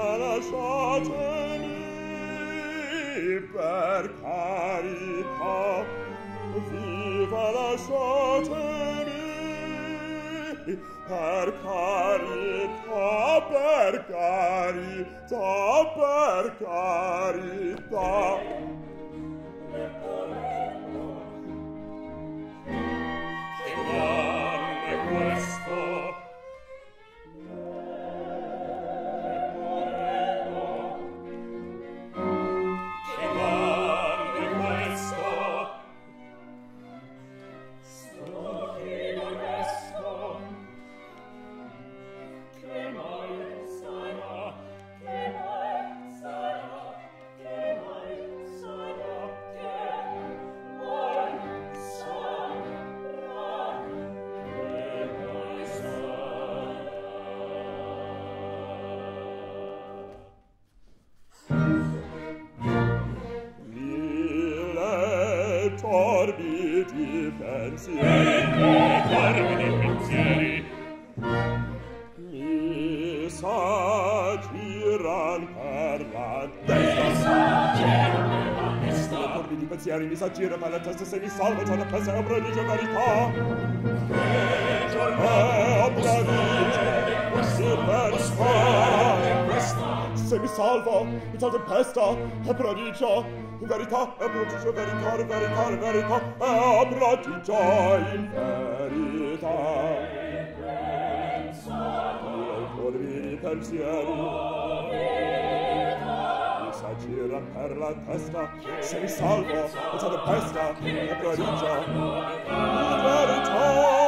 lasciatemi per carità viva lasciatemi per carità per carità per carità pensieri mi s'aggira ma la testa se mi salva c'è la pensa e predice verità e giornata obbligato si per sfare se mi salva, in tal tempesta, e prodigia, in verità, e prodigio, verità, e verità, e verità, e prodigia, in verità. Io mi pensieri, gira per la testa, se mi salvo, in tal tempesta, e prodigia, in verità.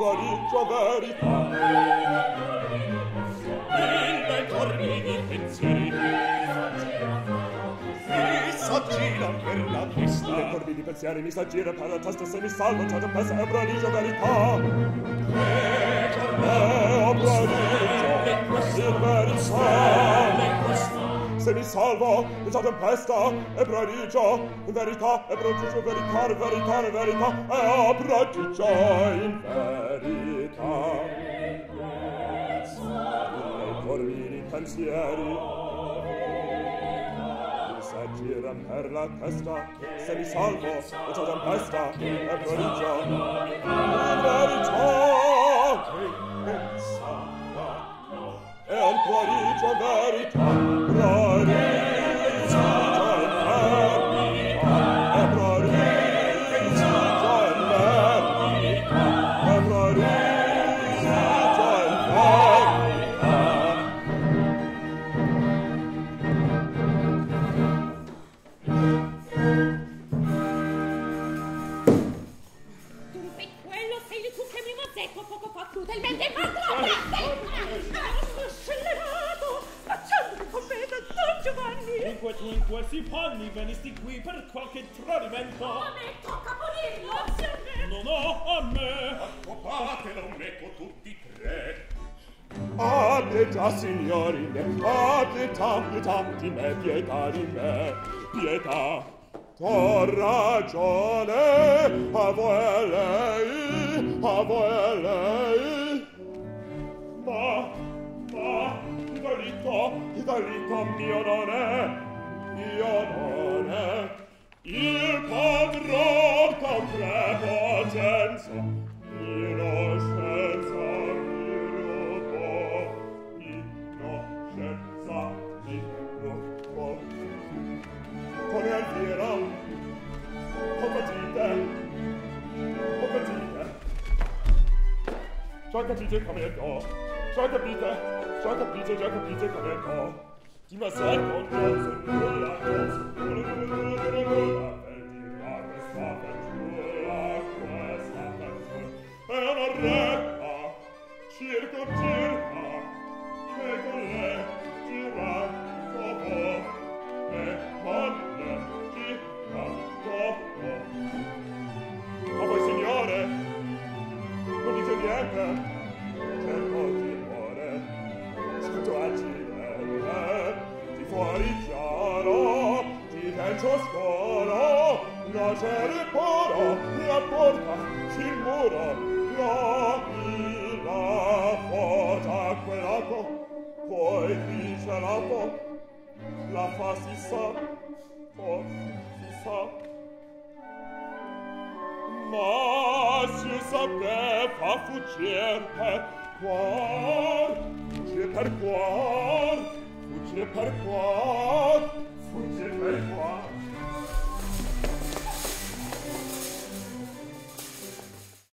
ricco, ricco verità. Nella i corni di pensieri mi s'aggiran per la testa. Le i di pensieri mi s'aggira per la testa se mi salvo c'è che pensa e prodigio verità. È prodigio verità se mi salvo da cia tempesta e prodigio in verità e prodigio verità verità verità e a prodigio in verità. E corvini pensieri s'aggira per la testa se mi salvo da cia tempesta e prodigio in verità. Che pensa e un prodigio verità. questi panni venisti qui per qualche tradimento. A me tocca morirlo! No, no, a me! Accopatelo meco tutti tre! Adeta, signori me, adeta, mutanti me, pietà di me, pietà! T'ho ragione, a voi lei, a voi lei! Ma, ma, Ivarico, Ivarico mio non è! Iamone, il padron con prepotenza, innocenza mi rubò, innocenza mi rubò. Come al fiera, compatite, compatite. Già capite come go, già capite, già capite, già capite come go. Die Masse hat fuori chiaro ti vento scuro nascere puro la porta sul muro la mila fota quell'ato poi vincelato la fa si sa po si sa. Ma si sapeva fuggire cuor fuggire per cuor Fugge per qua, fugge per qua.